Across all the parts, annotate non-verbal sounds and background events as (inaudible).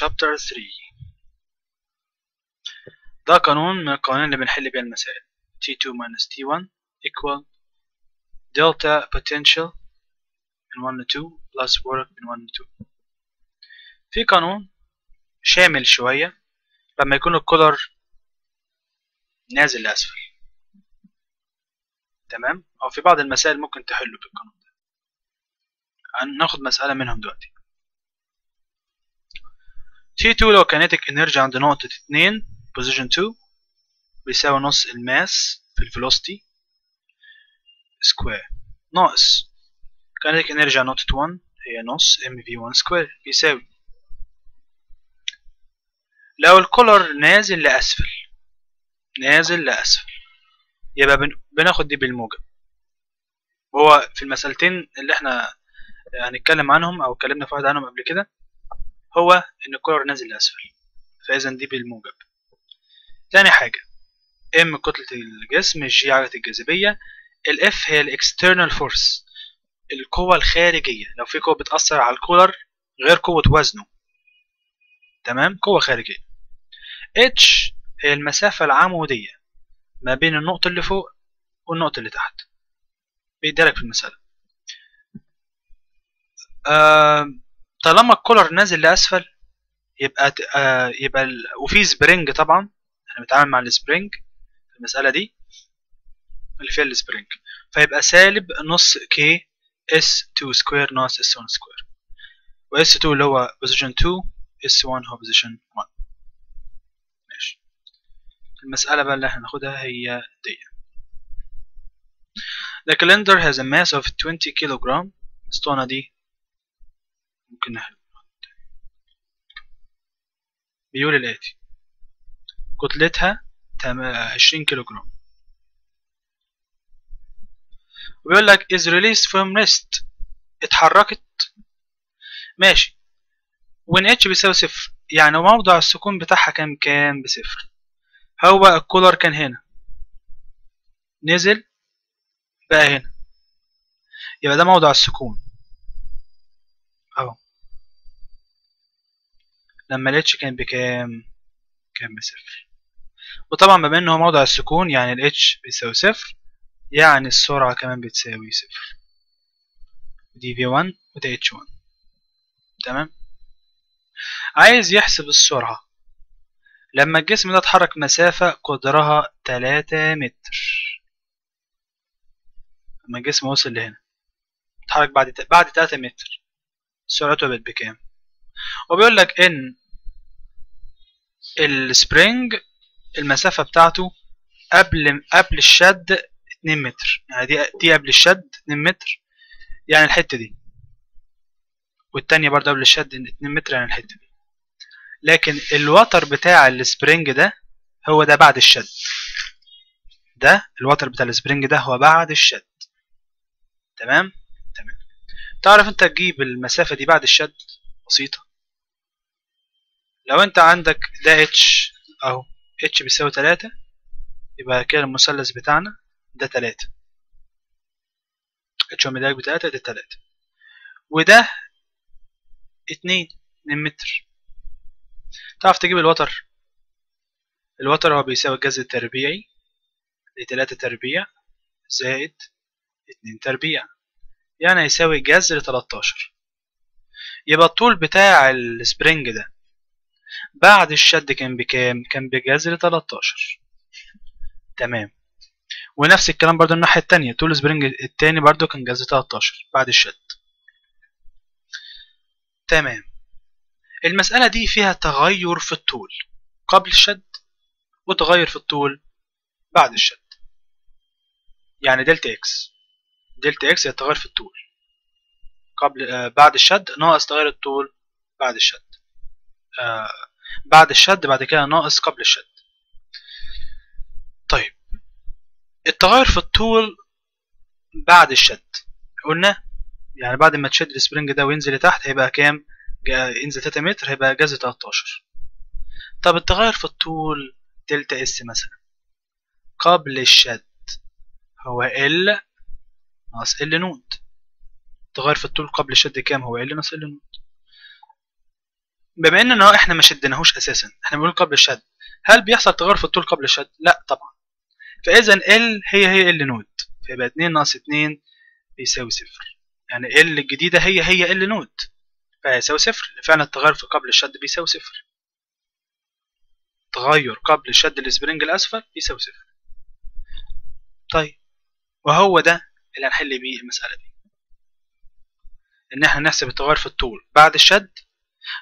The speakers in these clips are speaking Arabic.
chapter 3 ده قانون من القوانين اللي بنحل بيها المسائل. T2 minus T1 equal delta potential من 1 ل 2 plus work من 1 ل 2 في قانون شامل شوية لما يكون الكولر نازل لأسفل. تمام؟ أو في بعض المسائل ممكن تحله بالقانون ده. هناخد مسألة منهم دلوقتي. T2 لو kinetic energy عند نقطة 2 position 2 بيساوي نص ال mass في ال velocity square ناقص kinetic energy عند نقطة 1 هي نص m v 1 square بيساوي لو ال collar نازل لأسفل. نازل لأسفل. يبقى بناخد دي بالموجب. وهو في المسألتين اللي إحنا هنتكلم عنهم أو اتكلمنا في واحد عنهم قبل كده هو إن ال collar نازل لأسفل فإذا دي بالموجب. تاني حاجة m كتلة الجسم g عجلة الجاذبية ال F هي ال external force القوة الخارجية. لو في قوة بتأثر على ال collar غير قوة وزنه. تمام؟ قوة خارجية. اتش هي المسافة العمودية ما بين النقطة اللي فوق والنقطة اللي تحت. بيدالك في المسألة آه طالما ال collar نازل لأسفل يبقى آه يبقى ال... وفي spring طبعا إحنا بنتعامل مع ال spring في المسألة دي اللي فيها ال spring. فيبقى سالب نص k s 2 square ناقص s 1 square و s 2 اللي هو position 2 s 1 هو position 1 ماشي. المسألة بقى اللي إحنا هناخدها هي دي. The cylinder has a mass of 20 كيلوغرام الاسطوانة دي ممكن نحل. بيقول الآتي. كتلتها 20 كيلوغرام. وبيقول لك is released from rest اتحركت. ماشي. when h بيساوي صفر. يعني موضع السكون بتاعها كان كام بصفر. هو الكولر كان هنا. نزل بقى هنا. يبقى ده موضع السكون. لما الاتش كان بكام؟ كان بصفر. وطبعا بما ان هو موضع السكون يعني الاتش بيساوي صفر يعني السرعة كمان بتساوي صفر. دي في 1 وده اتش 1 تمام؟ عايز يحسب السرعة. لما الجسم ده اتحرك مسافة قدرها 3 متر. لما الجسم وصل لهنا. اتحرك بعد 3 متر. سرعته بقت بكام؟ وبيقول لك إن ال spring المسافة بتاعته قبل قبل الشد 2 متر. يعني دي دي قبل الشد 2 متر يعني الحتة دي. والتانية برضه قبل الشد 2 متر يعني الحتة دي. لكن الوتر بتاع ال spring ده هو ده بعد الشد. ده الوتر بتاع ال spring ده هو بعد الشد. تمام؟ تمام. تعرف انت تجيب المسافة دي بعد الشد؟ بسيطة. لو انت عندك ده اتش اهو اتش بيساوي تلاتة يبقى كده المثلث بتاعنا ده تلاتة. h هو مديهالك بتلاتة ده تلاتة. وده اتنين اتنين متر. تعرف تجيب الوتر؟ الوتر هو بيساوي الجذر التربيعي لتلاتة تربيع زائد اتنين تربيع يعني هيساوي جذر تلاتاشر يبقى الطول بتاع ال spring ده بعد الشد كان بكام؟ كان بجذر 13 تمام. ونفس الكلام برضو الناحية التانية. طول ال spring التاني برضو كان جذر 13 بعد الشد. تمام. المسألة دي فيها تغير في الطول. قبل الشد وتغير في الطول بعد الشد. يعني delta x. delta x هي التغير في الطول. قبل آه بعد الشد ناقص تغير الطول بعد الشد. آه بعد الشد بعد كده ناقص قبل الشد. طيب. التغير في الطول بعد الشد. قلنا يعني بعد ما تشد ال spring ده وينزل لتحت هيبقى كام؟ ينزل 3 متر هيبقى جذر 13 طب التغير في الطول delta s مثلا. قبل الشد هو l ناقص l naught. التغير في الطول قبل الشد كام؟ هو l ناقص l naught. بما ان إحنا ما شدناهوش أساسا إحنا بنقول قبل الشد. هل بيحصل تغير في الطول قبل الشد؟ لا طبعا. فاذا l هي هي l naught فيبقى 2 ناقص 2 بيساوي صفر. يعني L الجديدة هي هي L nought فهيساوي صفر. فعلا التغير في قبل الشد بيساوي صفر. تغير قبل شد ال spring الاسفل بيساوي صفر. طيب وهو ده اللي هنحل بيه المسألة دي. إن إحنا نحسب التغير في الطول بعد الشد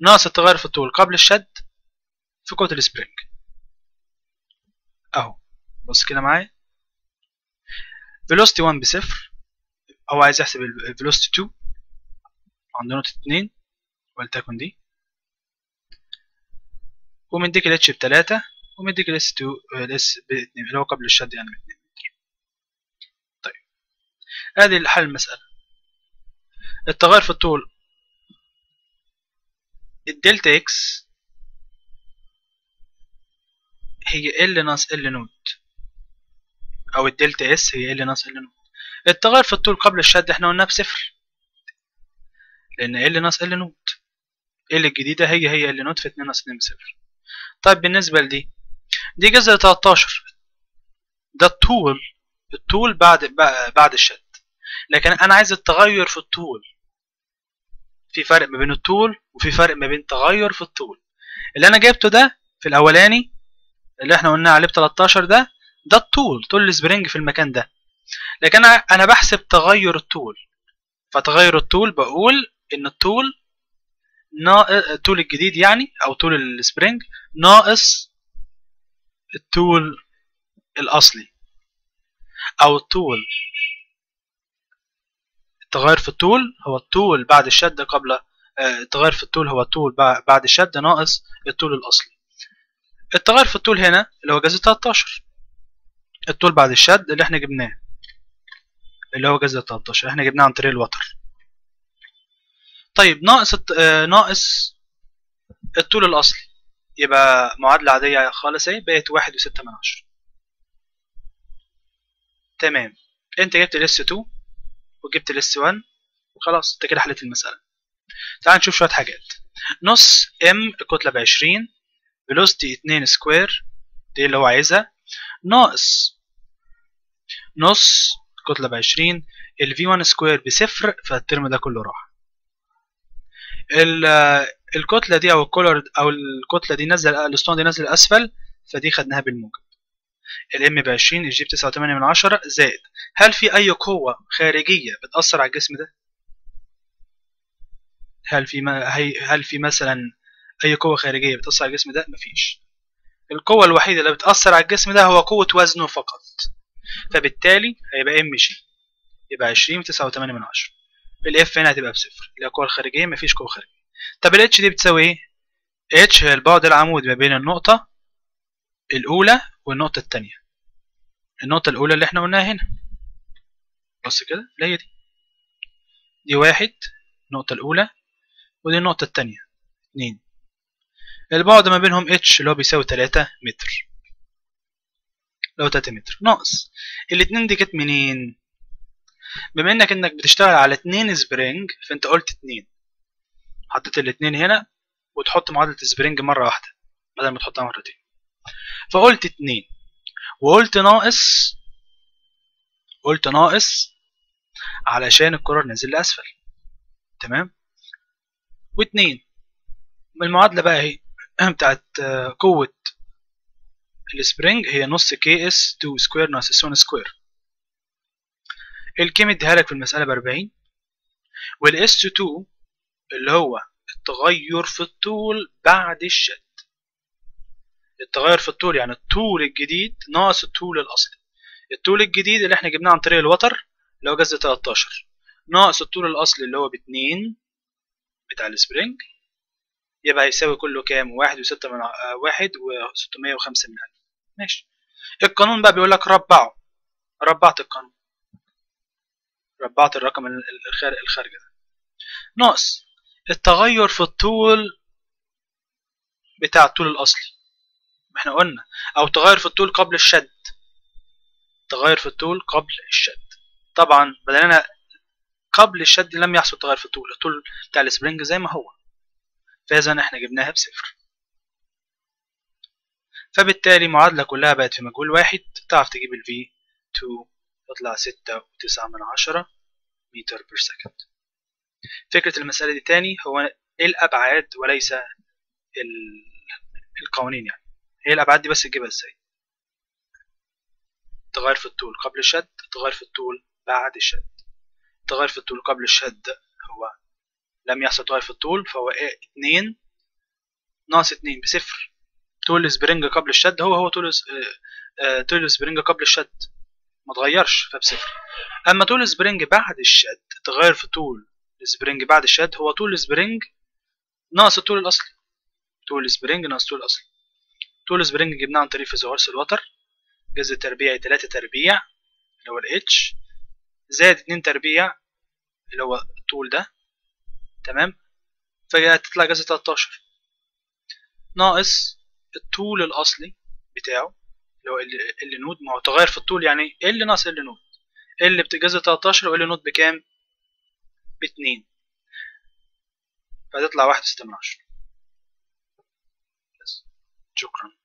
ناقص التغير في الطول قبل الشد في قوة ال spring. أهو. بص كده معايا. velocity 1 بصفر. هو عايز يحسب ال velocity 2 عند نقطة 2 ولتكن دي. ومديك ال H بتلاتة. ومديك ال S 2 ال S باتنين اللي هو قبل الشد يعني باتنين. متر طيب. ادي حل المسألة. التغير في الطول ال delta X هي L ناقص L nought. أو ال delta S هي L ناقص L nought. التغير في الطول قبل الشد إحنا قلنا بصفر. لأن L ناقص L nought. L الجديدة هي هي L nought في 2 ناقص 2 بصفر. طيب بالنسبة لدي دي جذر 13 ده الطول الطول بعد بعد الشد. لكن أنا عايز التغير في الطول. في فرق ما بين الطول وفي فرق ما بين تغير في الطول. اللي أنا جبته ده في الأولاني اللي إحنا قلنا عليه ب 13 ده ده الطول طول ال spring في المكان ده. لكن أنا بحسب تغير الطول. فتغير الطول بقول إن الطول الطول الجديد يعني أو طول ال spring ناقص الطول الأصلي أو الطول التغير في الطول هو الطول بعد الشد قبل التغير في الطول هو الطول بعد الشد ناقص الطول الأصلي. التغير في الطول هنا اللي هو جذر 13 الطول بعد الشد اللي إحنا جبناه اللي هو جذر 13 إحنا جبناه عن طريق الوتر. طيب ناقص. آه ناقص الطول الأصلي. يبقى معادلة عادية خالص اهي بقت واحد وستة من عشرة. تمام. انت جبت ال S 2 وجبت ال S 1 وخلاص انت كده حليت المسألة. تعال نشوف شوية حاجات. نص M الكتلة بعشرين velocity اتنين square دي اللي هو عايزها. ناقص نص الكتلة بعشرين ال V1 square بصفر فال term ده كله راح. الكتلة دي أو ال collar أو الكتلة دي نزل الأسطوانة دي نزل أسفل فدي خدناها بالموجب. ال M بعشرين ال G بتسعة وتمانية من عشرة زائد هل في أي قوة خارجية بتأثر على الجسم ده؟ هل في ما هل في مثلا أي قوة خارجية بتأثر على الجسم ده؟ مفيش القوة الوحيدة اللي بتأثر على الجسم ده هو قوة وزنه فقط فبالتالي هيبقى M G يبقى 20 تسعة وتمانية من عشرة ال F هنا هتبقى بصفر اللي هي القوة الخارجية مفيش قوة خارجية طب ال H دي بتساوي إيه؟ H هي البعد العمودي ما بين النقطة الأولى والنقطة التانية. النقطة الأولى اللي إحنا قلناها هنا. بص كده اللي هي دي. دي واحد النقطة الأولى ودي النقطة التانية. اتنين. البعد ما بينهم H اللي هو بيساوي تلاتة متر. لو 3 متر. ناقص. الاتنين دي كانت منين؟ بما إنك إنك بتشتغل على اتنين spring فأنت قلت اتنين. حطيت الاتنين هنا وتحط معادلة spring مرة واحدة بدل ما تحطها مرتين. فقلت اتنين. وقلت ناقص قلت ناقص علشان الكرة نازل لأسفل تمام؟ واتنين. المعادلة بقى اهي (clears throat) بتاعت قوة ال spring هي نص K S 2 square ناقص S 1 square. ال K مديها لك في المسألة ب 40 وال S 2 اللي هو التغير في الطول بعد الشد. التغير في الطول يعني الطول الجديد ناقص الطول الأصلي. الطول الجديد اللي إحنا جبناه عن طريق الوتر اللي هو جذر 13 ناقص الطول الأصلي اللي هو باتنين بتاع ال spring يبقى هيساوي كله كام؟ واحد وستة من واحد وستمية وخمسة من ألف. ماشي. القانون بقى بيقول لك ربعه. ربعت القانون. ربعت الرقم الخارج ده. ناقص التغير في الطول بتاع الطول الأصلي. إحنا قلنا. أو تغير في الطول قبل الشد. تغير في الطول قبل الشد. طبعا بدل أنا قبل الشد لم يحصل تغير في الطول. الطول بتاع السبرينج زي ما هو. فإذا إحنا جبناها بصفر. فبالتالي المعادلة كلها بقت في مجهول واحد. تعرف تجيب ال V2 تطلع ستة وتسعة من عشرة متر per second فكرة المسألة دي تاني هو إيه الأبعاد وليس القوانين يعني؟ هي الأبعاد دي بس تجيبها إزاي؟ تغير في الطول قبل الشد تغير في الطول بعد الشد. تغير في الطول قبل الشد هو لم يحصل تغير في الطول فهو إيه؟ اتنين. ناقص اتنين بصفر. طول ال spring قبل الشد هو هو طول طول ال spring قبل الشد. ما اتغيرش فبصفر. أما طول ال spring بعد الشد تغير في طول ال spring بعد الشد هو طول ال spring ناقص الطول الأصلي. طول ال spring ناقص طول الأصلي. طول ال spring جبناه عن طريق فيثاغورس الوتر جذر تربيعي تلاتة تربيع اللي هو ال H زائد اتنين تربيع اللي هو الطول ده تمام؟ فهتطلع جذر 13 ناقص الطول الأصلي بتاعه اللي هو L nought. ما هو تغير في الطول يعني L ناقص L nought. L بجذر 13 و L nought بكام؟ باتنين. فهتطلع واحد وستة من عشرة. بس. شكرا.